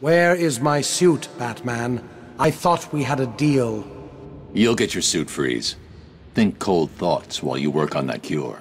Where is my suit, Batman? I thought we had a deal. You'll get your suit, Freeze. Think cold thoughts while you work on that cure.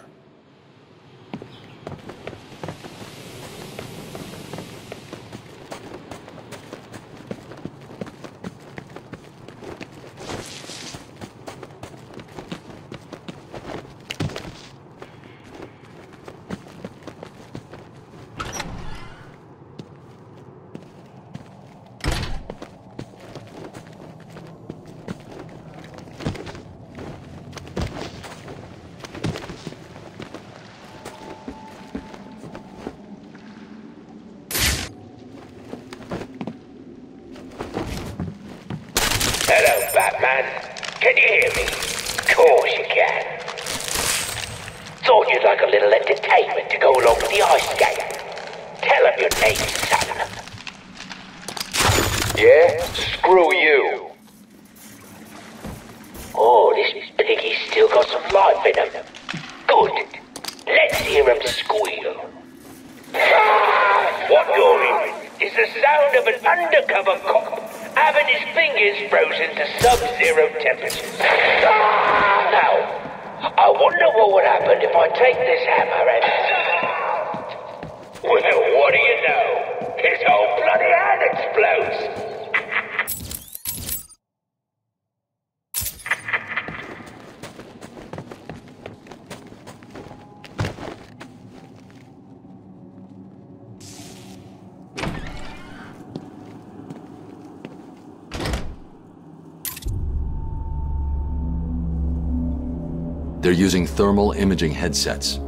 Hello, Batman. Can you hear me? Of course you can. Thought you'd like a little entertainment to go along with the ice game. Tell him your name, son. Yeah? Screw you. Oh, this piggy's still got some life in him. Good. Let's hear him squeal. What you're hearing is the sound of an undercover cop having his fingers frozen to sub-zero temperatures. Wonder what would happen if I take this hammer and... Well, what do you know? His whole bloody hand explodes. They're using thermal imaging headsets.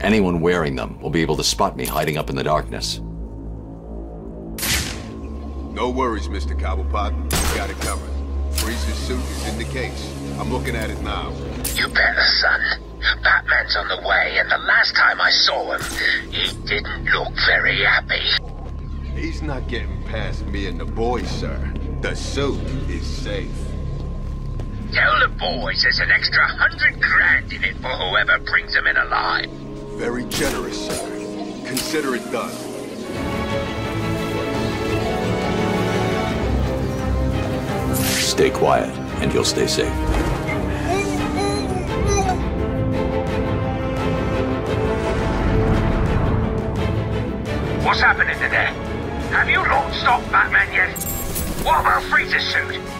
Anyone wearing them will be able to spot me hiding up in the darkness. No worries, Mr. Cobblepot. We got it covered. Freeze's suit is in the case. I'm looking at it now. You better, son. Batman's on the way, and the last time I saw him, he didn't look very happy. He's not getting past me and the boys, sir. The suit is safe. Tell the boys there's an extra hundred grand in it for whoever brings them in alive. Very generous, sir. Consider it done. Stay quiet, and you'll stay safe. What's happening today? Have you lot stopped Batman yet? What about Freeze's suit?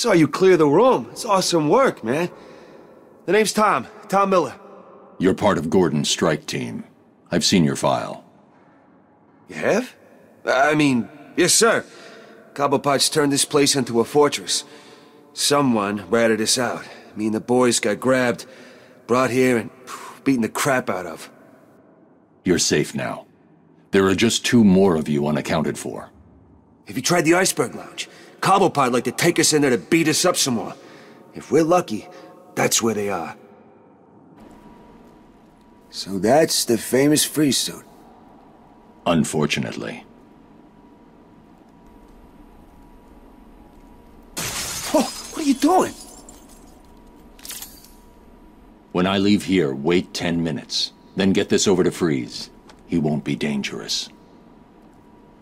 Saw you clear the room. It's awesome work, man. The name's Tom. Tom Miller. You're part of Gordon's strike team. I've seen your file. You have? I mean, yes, sir. Cobblepot's turned this place into a fortress. Someone ratted us out. Me and the boys got grabbed, brought here, and beaten the crap out of. You're safe now. There are just two more of you unaccounted for. Have you tried the Iceberg Lounge? Cobblepot like to take us in there to beat us up some more. If we're lucky, that's where they are. So that's the famous freeze suit. Unfortunately. Oh, what are you doing? When I leave here, wait 10 minutes. Then get this over to Freeze. He won't be dangerous.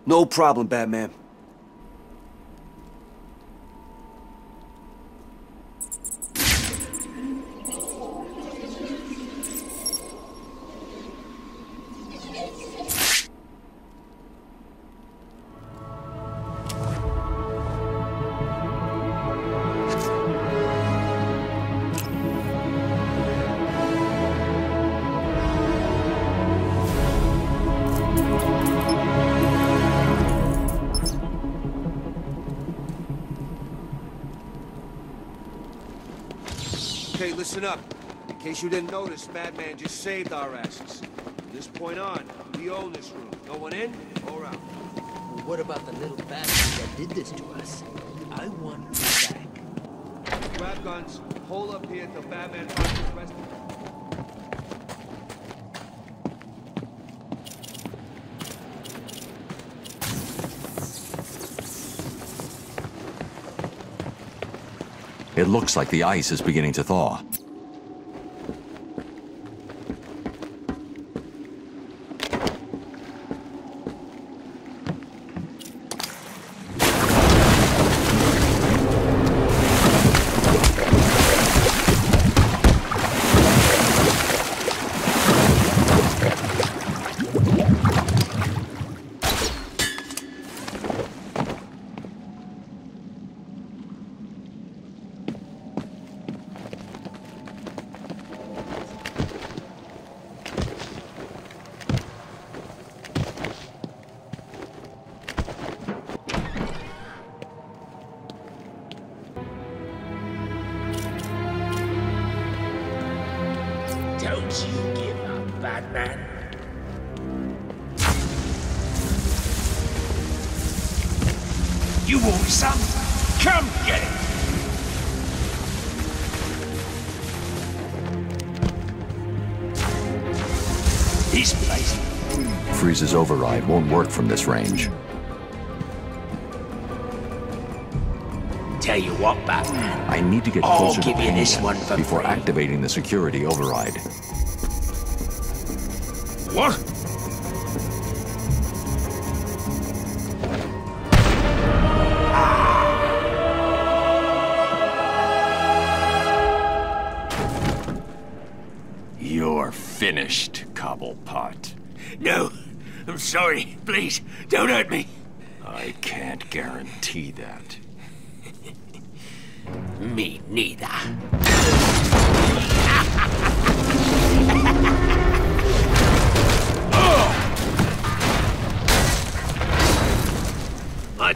No problem, Batman. Listen up. In case you didn't notice, Batman just saved our asses. From this point on, we own this room. No one in or out. Well, what about the little bastard that did this to us? I want him back. Grab guns, hold up here till Batman finds the rest of. It looks like the ice is beginning to thaw. Don't you give up, Batman. You want some? Come get it! This place Freeze's override won't work from this range. Tell you what, Batman. I need to get I'll closer to this one for before free. activating the security override. What? You're finished, Cobblepot. No. I'm sorry. Please, don't hurt me. I can't guarantee that. Me neither.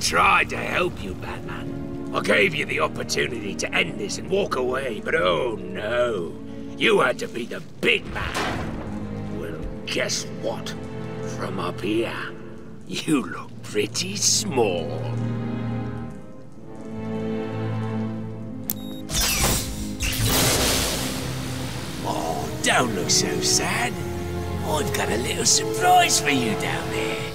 Tried to help you, Batman. I gave you the opportunity to end this and walk away, but oh no. You had to be the big man. Well, guess what? From up here, you look pretty small. Oh, don't look so sad. I've got a little surprise for you down there.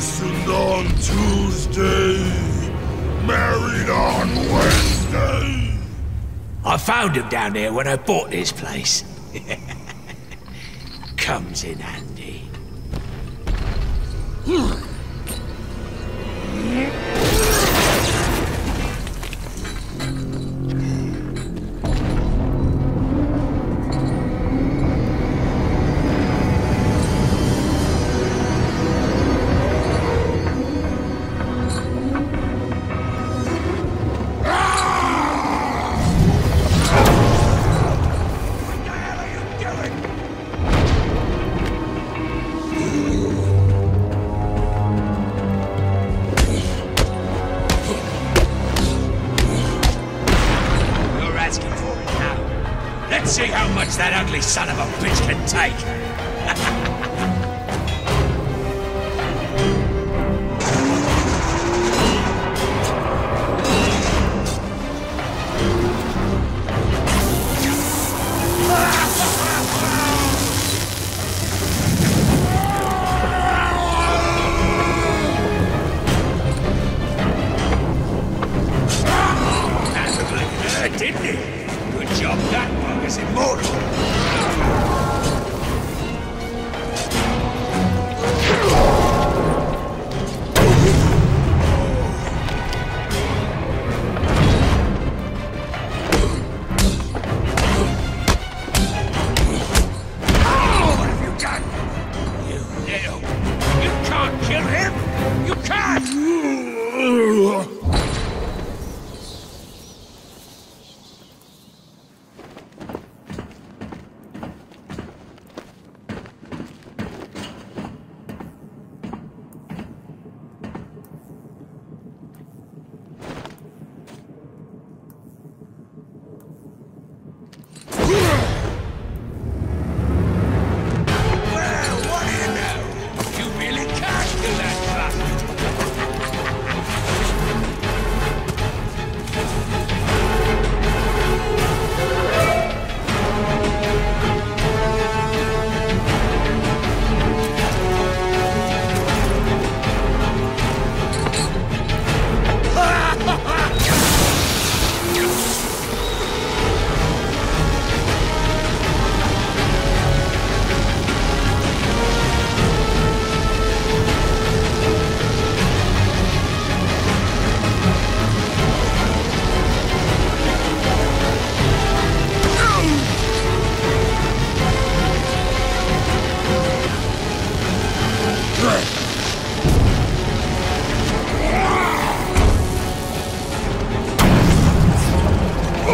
Christened on Tuesday. Married on Wednesday. I found him down there when I bought this place. Comes in handy. Hmm. See how much that ugly son of a bitch can take. You can't!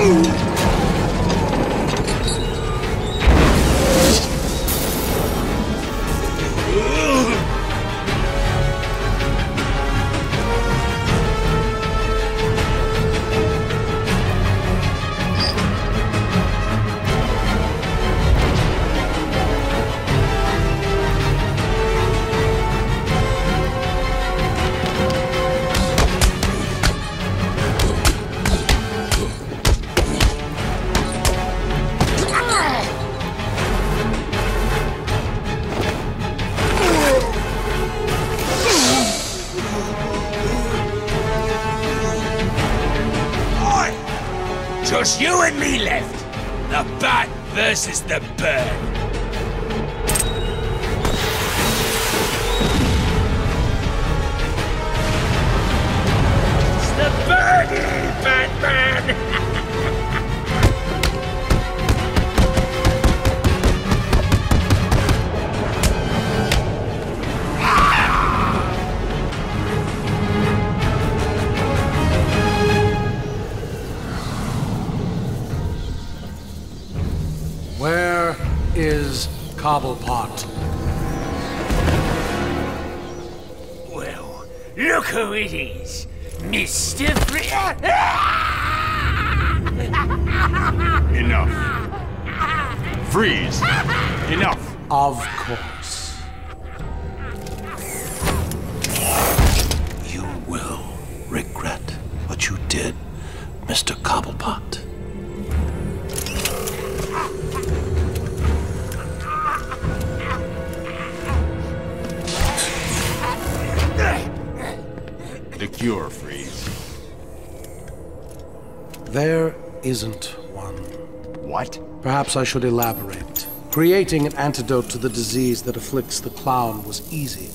Just bat is the bird. Cobblepot? Well, look who it is. Mr. Free... Enough. Freeze. Enough. Of course. You will regret what you did, Mr. Cobblepot. Cure, Freeze. There isn't one. What? Perhaps I should elaborate. Creating an antidote to the disease that afflicts the clown was easy.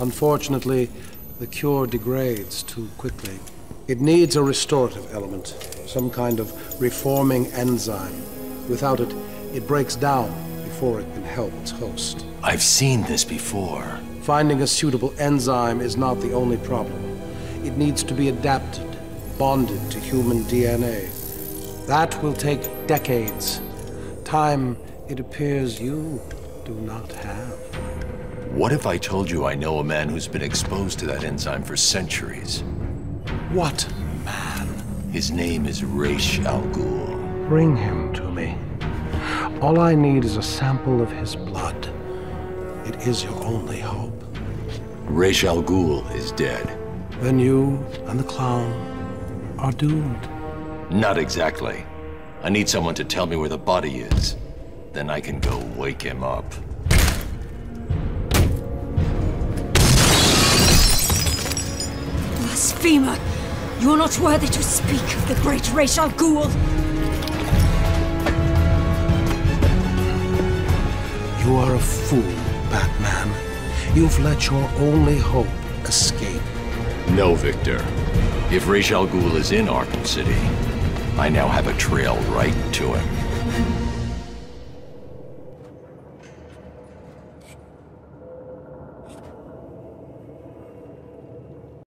Unfortunately, the cure degrades too quickly. It needs a restorative element, some kind of reforming enzyme. Without it, it breaks down before it can help its host. I've seen this before. Finding a suitable enzyme is not the only problem. It needs to be adapted, bonded to human DNA. That will take decades. Time, it appears you do not have. What if I told you I know a man who's been exposed to that enzyme for centuries? What man? His name is Ra's al Ghul. Bring him to me. All I need is a sample of his blood. It is your only hope. Ra's al Ghul is dead. Then you and the clown are doomed. Not exactly. I need someone to tell me where the body is. Then I can go wake him up. Blasphemer! You're not worthy to speak of the great Ra's al Ghul! You are a fool, Batman. You've let your only hope escape. No, Victor. If Ra's al Ghul is in Arkham City, I now have a trail right to him.